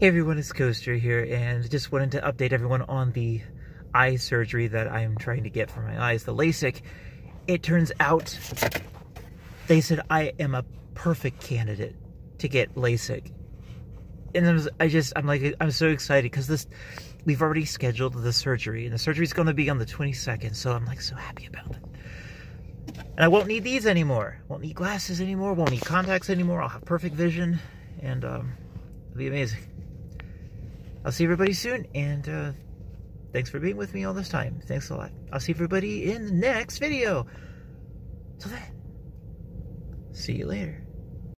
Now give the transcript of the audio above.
Hey everyone, it's Coaster here, and just wanted to update everyone on the eye surgery that I'm trying to get for my eyes, the LASIK. It turns out they said I am a perfect candidate to get LASIK. And I, just, I'm like, I'm so excited because this, we've already scheduled the surgery, and the surgery is going to be on the 22nd, so I'm like so happy about it. And I won't need these anymore. Won't need glasses anymore. Won't need contacts anymore. I'll have perfect vision, and um, it'll be amazing. I'll see everybody soon, and uh, thanks for being with me all this time. Thanks a lot. I'll see everybody in the next video. Till then, see you later.